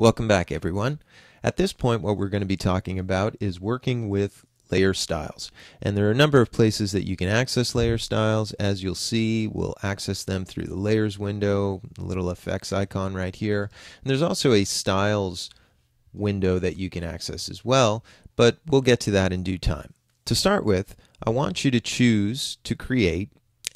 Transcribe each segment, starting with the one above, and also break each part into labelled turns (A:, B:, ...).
A: Welcome back everyone. At this point what we're going to be talking about is working with layer styles. And there are a number of places that you can access layer styles. As you'll see, we'll access them through the layers window, the little effects icon right here. And there's also a styles window that you can access as well, but we'll get to that in due time. To start with, I want you to choose to create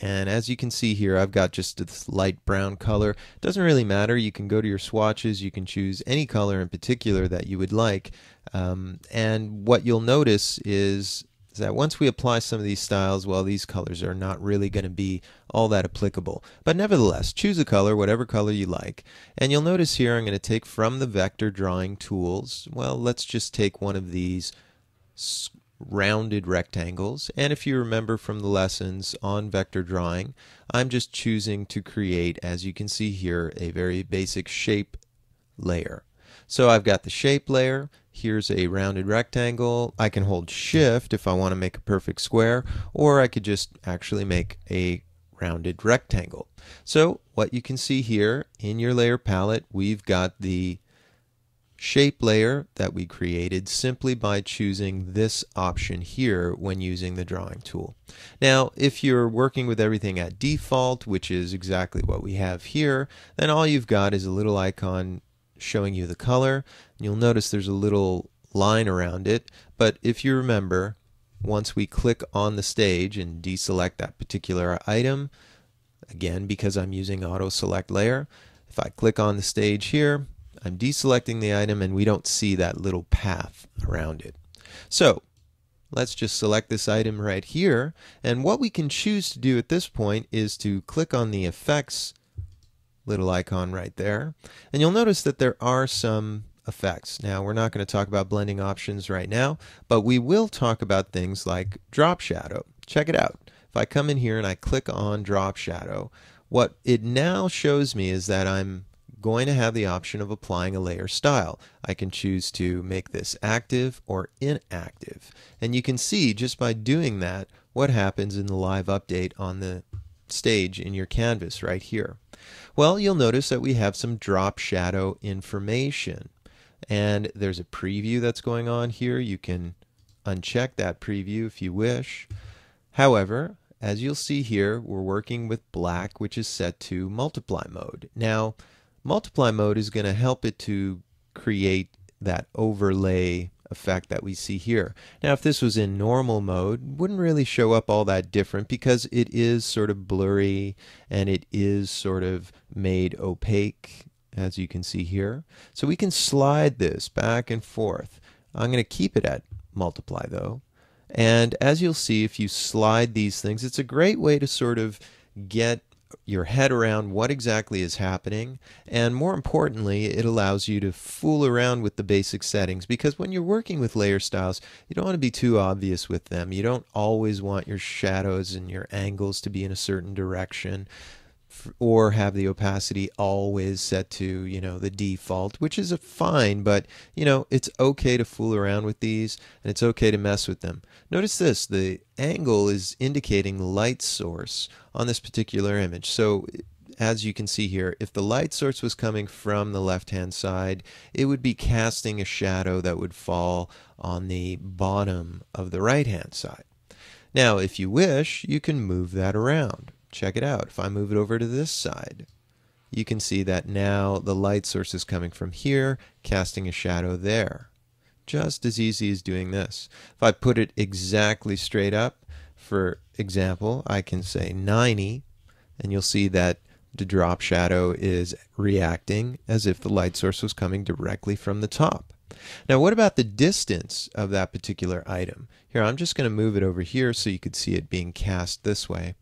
A: and as you can see here, I've got just this light brown color. It doesn't really matter. You can go to your swatches. You can choose any color in particular that you would like. Um, and what you'll notice is, is that once we apply some of these styles, well, these colors are not really going to be all that applicable. But nevertheless, choose a color, whatever color you like. And you'll notice here I'm going to take from the vector drawing tools. Well, let's just take one of these rounded rectangles. And if you remember from the lessons on vector drawing, I'm just choosing to create, as you can see here, a very basic shape layer. So I've got the shape layer. Here's a rounded rectangle. I can hold shift if I want to make a perfect square, or I could just actually make a rounded rectangle. So what you can see here in your layer palette, we've got the shape layer that we created simply by choosing this option here when using the drawing tool. Now if you're working with everything at default which is exactly what we have here then all you've got is a little icon showing you the color. You'll notice there's a little line around it but if you remember once we click on the stage and deselect that particular item again because I'm using auto select layer if I click on the stage here I'm deselecting the item and we don't see that little path around it. So let's just select this item right here and what we can choose to do at this point is to click on the effects little icon right there and you'll notice that there are some effects. Now we're not going to talk about blending options right now but we will talk about things like drop shadow. Check it out. If I come in here and I click on drop shadow what it now shows me is that I'm going to have the option of applying a layer style. I can choose to make this active or inactive. And you can see just by doing that what happens in the live update on the stage in your canvas right here. Well, you'll notice that we have some drop shadow information. And there's a preview that's going on here. You can uncheck that preview if you wish. However, as you'll see here, we're working with black, which is set to multiply mode. Now, multiply mode is going to help it to create that overlay effect that we see here. Now if this was in normal mode, wouldn't really show up all that different because it is sort of blurry and it is sort of made opaque as you can see here. So we can slide this back and forth. I'm going to keep it at multiply though. And as you'll see, if you slide these things, it's a great way to sort of get your head around what exactly is happening and more importantly it allows you to fool around with the basic settings because when you're working with layer styles you don't want to be too obvious with them. You don't always want your shadows and your angles to be in a certain direction or have the opacity always set to you know the default which is a fine but you know it's okay to fool around with these and it's okay to mess with them. Notice this the angle is indicating the light source on this particular image. So as you can see here, if the light source was coming from the left-hand side, it would be casting a shadow that would fall on the bottom of the right-hand side. Now, if you wish, you can move that around check it out. If I move it over to this side, you can see that now the light source is coming from here, casting a shadow there. Just as easy as doing this. If I put it exactly straight up, for example, I can say 90, and you'll see that the drop shadow is reacting as if the light source was coming directly from the top. Now, what about the distance of that particular item? Here, I'm just going to move it over here so you could see it being cast this way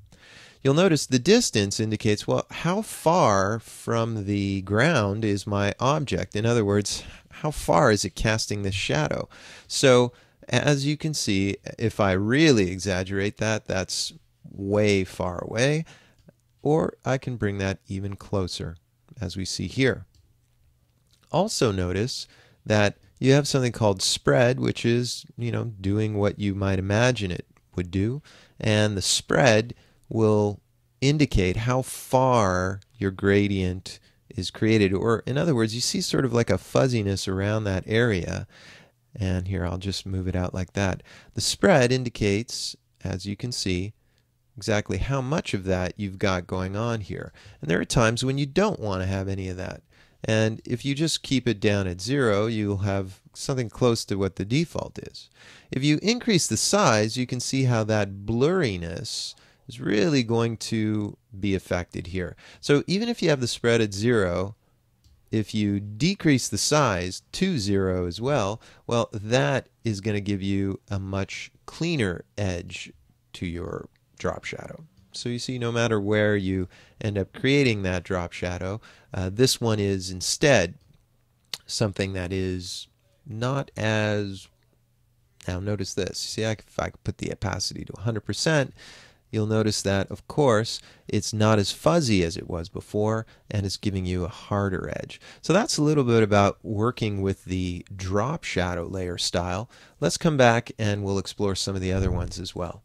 A: you'll notice the distance indicates, well, how far from the ground is my object? In other words, how far is it casting this shadow? So as you can see, if I really exaggerate that, that's way far away, or I can bring that even closer, as we see here. Also notice that you have something called spread, which is, you know, doing what you might imagine it would do, and the spread will indicate how far your gradient is created. Or in other words, you see sort of like a fuzziness around that area. And here I'll just move it out like that. The spread indicates, as you can see, exactly how much of that you've got going on here. And there are times when you don't want to have any of that. And if you just keep it down at zero, you'll have something close to what the default is. If you increase the size, you can see how that blurriness is really going to be affected here. So even if you have the spread at zero, if you decrease the size to zero as well, well, that is going to give you a much cleaner edge to your drop shadow. So you see, no matter where you end up creating that drop shadow, uh, this one is instead something that is not as. Now notice this. See, if I put the opacity to 100%, you'll notice that, of course, it's not as fuzzy as it was before, and it's giving you a harder edge. So that's a little bit about working with the drop shadow layer style. Let's come back and we'll explore some of the other ones as well.